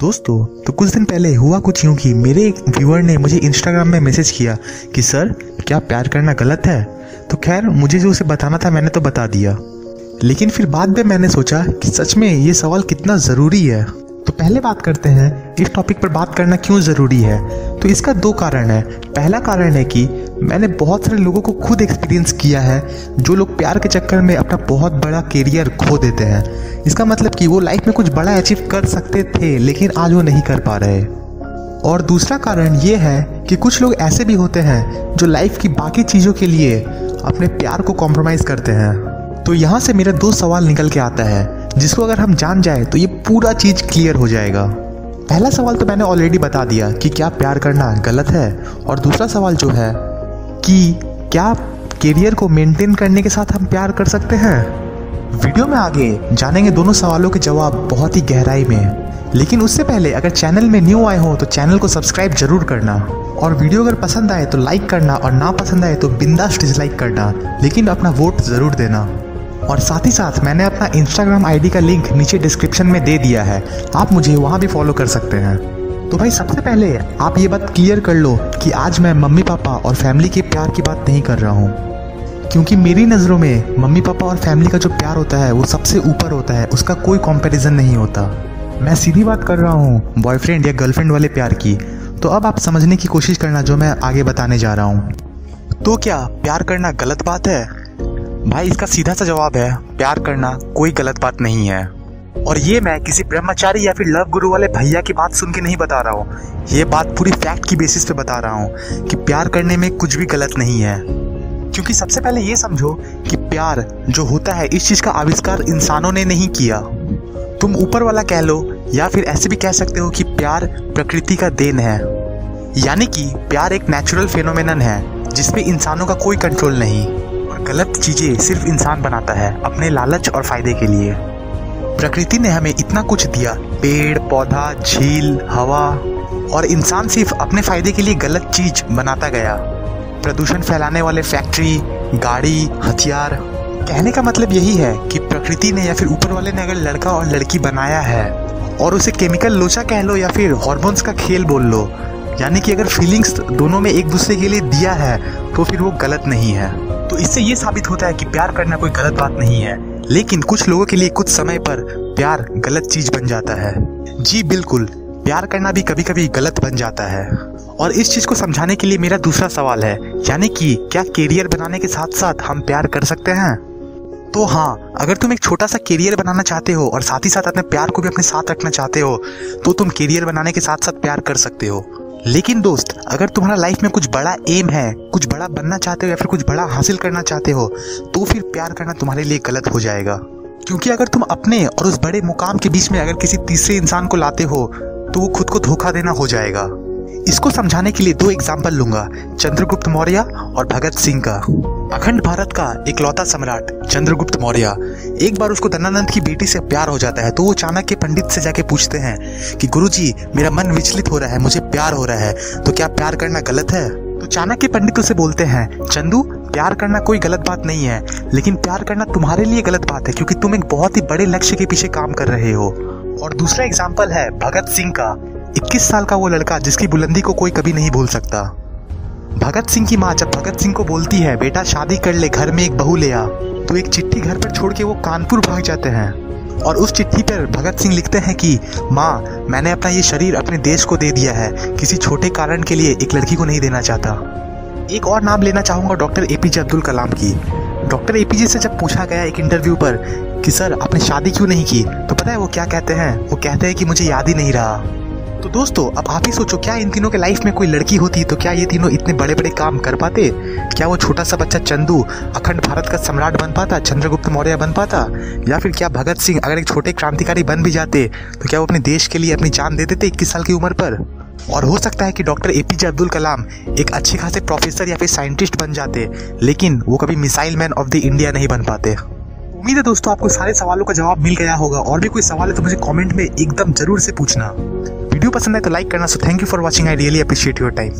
दोस्तों तो कुछ दिन पहले हुआ कुछ यूँ कि मेरे एक व्यूअर ने मुझे इंस्टाग्राम में मैसेज किया कि, सर, क्या प्यार करना गलत है? तो खैर, मुझे जो उसे बताना था, मैंने तो बता दिया। लेकिन फिर बाद में मैंने सोचा कि सच में ये सवाल कितना ज़रूरी है। तो पहले बात करते हैं, इस टॉपिक पर बात करना क्यों ज़रूरी है? तो इसका दो कारण है। पहला कारण है कि मैंने बहुत सारे लोगों को खुद एक्सपीरियंस किया है, जो लोग प्यार के चक्कर में अपना बहुत बड़ा करियर खो देते हैं। इसका मतलब कि वो लाइफ में कुछ बड़ा अचीव कर सकते थे, लेकिन आज वो नहीं कर पा रहे। और दूसरा कारण ये है कि कुछ लोग ऐसे भी होते हैं, जो लाइफ की बाकी चीज़ों के लिए अपने प्यार को कॉम्प्रोमाइज़ करते हैं। तो यहाँ से मेरा दो सवाल निकल के आता है। जिसको अगर हम जान जाए तो ये पूरा चीज़ क्लियर हो जाएगा। पहला सवाल तो मैंने ऑलरेडी बता दिया कि क्या प्यार करना गलत है? और दूसरा सवाल जो है कि क्या करियर को मेंटेन करने के साथ हम प्यार कर सकते हैं? वीडियो में आगे जानेंगे दोनों सवालों के जवाब बहुत ही गहराई में। लेकिन उससे पहले अगर चैनल में न्यू आए हो तो चैनल को सब्सक्राइब ज़रूर करना। और वीडियो अगर पसंद आए तो लाइक करना और ना पसंद आए तो बिंदास डिसलाइक करना। लेकिन अपना वोट ज़रूर देना। और साथ ही साथ मैंने अपना इंस्टाग्राम आईडी का लिंक नीचे डिस्क्रिप्शन में दे दिया है। आप मुझे वहाँ भी फॉलो कर सकते हैं। तो भाई सबसे पहले आप ये बात क्लियर कर लो कि आज मैं मम्मी, पापा और फैमिली के प्यार की बात नहीं कर रहा हूँ। क्योंकि मेरी नज़रों में मम्मी, पापा और फैमिली का जो प्यार होता है, वो सबसे ऊपर होता है। उसका कोई कंपैरिजन नहीं होता। मैं सीधी बात कर रहा हूँ बॉयफ्रेंड या गर्लफ्रेंड वाले प्यार की। तो अब आप समझने की कोशिश करना जो मैं आगे बताने जा रहा हूँ। तो क्या प्यार करना गलत बात है? भाई, इसका सीधा सा जवाब है, प्यार करना कोई गलत बात नहीं है। और ये मैं किसी ब्रह्मचारी या फिर लव गुरु वाले भैया की बात सुन के नहीं बता रहा हूँ। ये बात पूरी फैक्ट की बेसिस पे बता रहा हूँ कि प्यार करने में कुछ भी गलत नहीं है। क्योंकि सबसे पहले ये समझो कि प्यार जो होता है, इस चीज़ का आविष्कार इंसानों ने नहीं किया। तुम ऊपर वाला कह लो, या फिर ऐसे भी कह सकते हो कि प्यार प्रकृति का देन है। यानी कि प्यार एक नेचुरल फेनोमेनन है, जिसमें इंसानों का कोई कंट्रोल नहीं। गलत चीज़ें सिर्फ़ इंसान बनाता है, अपने लालच और फ़ायदे के लिए। प्रकृति ने हमें इतना कुछ दिया, पेड़, पौधा, झील, हवा, और इंसान सिर्फ़ अपने फ़ायदे के लिए गलत चीज़ बनाता गया। प्रदूषण फैलाने वाले फैक्ट्री, गाड़ी, हथियार। कहने का मतलब यही है कि प्रकृति ने या फिर ऊपर वाले ने अगर लड़का और लड़की बनाया है, और उसे केमिकल लोचा कह लो या फिर हॉर्मोन्स का खेल बोल लो, यानी कि अगर फीलिंग्स दोनों में एक दूसरे के लिए दिया है तो फिर वो गलत नहीं है। तो इससे ये साबित होता है कि प्यार करना कोई गलत बात नहीं है। लेकिन कुछ लोगों के लिए कुछ समय पर प्यार गलत चीज़ बन जाता है। जी, बिल्कुल। प्यार करना भी कभी कभी गलत बन जाता है। और इस चीज़ को समझाने के लिए मेरा दूसरा सवाल है, यानी कि क्या कैरियर बनाने के साथ साथ हम प्यार कर सकते हैं? तो हाँ अगर तुम एक छोटा सा करियर बनाना चाहते हो और साथ ही साथ अपने प्यार को भी अपने साथ रखना चाहते हो तो तुम करियर बनाने के साथ साथ प्यार कर सकते हो। लेकिन दोस्त, अगर तुम्हारा लाइफ में कुछ बड़ा एम है, कुछ बड़ा बनना चाहते हो या फिर कुछ बड़ा हासिल करना चाहते हो तो फिर प्यार करना तुम्हारे लिए गलत हो जाएगा। क्योंकि अगर तुम अपने और उस बड़े मुकाम के बीच में अगर किसी तीसरे इंसान को लाते हो तो वो खुद को धोखा देना हो जाएगा। इसको समझाने के लिए दो एग्ज़ाम्पल लूँगा, चंद्रगुप्त मौर्य और भगत सिंह का। अखंड भारत का एक लौता सम्राट चंद्रगुप्त मौर्य एक बार उसको धनानंद की बेटी से प्यार हो जाता है तो वो चाणक्य पंडित से जाके पूछते हैं कि गुरुजी, मेरा मन विचलित हो रहा है, मुझे प्यार हो रहा है तो क्या प्यार करना गलत है? तो चाणक्य पंडित उसे बोलते हैं, चंदू, प्यार करना कोई गलत बात नहीं है, लेकिन प्यार करना तुम्हारे लिए गलत बात है, क्योंकि तुम एक बहुत ही बड़े लक्ष्य के पीछे काम कर रहे हो। और दूसरा एग्ज़ाम्पल है भगत सिंह का 21 साल का वो लड़का जिसकी बुलंदी को कोई कभी नहीं भूल सकता। भगत सिंह की माँ जब भगत सिंह को बोलती है, बेटा, शादी कर ले, घर में एक बहू ले आ। तो एक चिट्ठी घर पर छोड़ के वो कानपुर भाग जाते हैं। और उस चिट्ठी पर भगत सिंह लिखते हैं कि, माँ, मैंने अपना ये शरीर अपने देश को दे दिया है। किसी छोटे कारण के लिए एक लड़की को नहीं देना चाहता। एक और नाम लेना चाहूँगा doctor A APJ Abdul Kalam की। डॉक्टर एपीजे से जब पूछा गया एक इंटरव्यू पर कि, सर, आपने शादी क्यों नहीं की? तो पता है वो क्या कहते हैं? वो कहते हैं कि, मुझे याद ही नहीं रहा। तो दोस्तों, अब आप ही सोचो, क्या इन तीनों के लाइफ में कोई लड़की होती तो क्या ये तीनों इतने बड़े बड़े काम कर पाते? क्या वो छोटा सा बच्चा चंदू, अखंड भारत का सम्राट बन पाता, चंद्रगुप्त मौर्य बन पाता? या फिर क्या भगत सिंह अगर एक छोटे क्रांतिकारी बन भी जाते तो क्या वो अपने देश के लिए अपनी जान दे देते इक्कीस साल की उम्र पर? और हो सकता है कि doctor A APJ Abdul Kalam एक अच्छे खासे प्रोफेसर या फिर साइंटिस्ट बन जाते, लेकिन वो कभी missile man of the India नहीं बन पाते। उम्मीद है दोस्तों, आपको सारे सवालों का जवाब मिल गया होगा। और भी कोई सवाल है तो मुझे कमेंट में एकदम ज़रूर से पूछना। वीडियो पसंद है तो लाइक करना। So thank you for watching I really appreciate your time